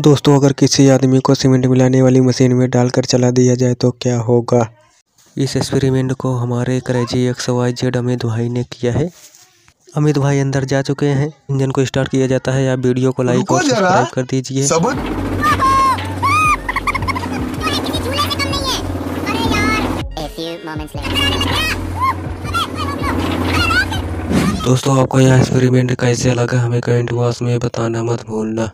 दोस्तों अगर किसी आदमी को सीमेंट मिलाने वाली मशीन में डालकर चला दिया जाए तो क्या होगा? इस एक्सपेरिमेंट को हमारे crazy X Y Z Amit भाई ने किया है। अमित भाई अंदर जा चुके हैं। इंजन को स्टार्ट किया जाता है। आप वीडियो को लाइक और सब्सक्राइब कर दीजिए। दोस्तों आपको यह एक्सपेरिमेंट कैसे लगा? हमें कमेंट बॉक्स में बताना मत भूलना।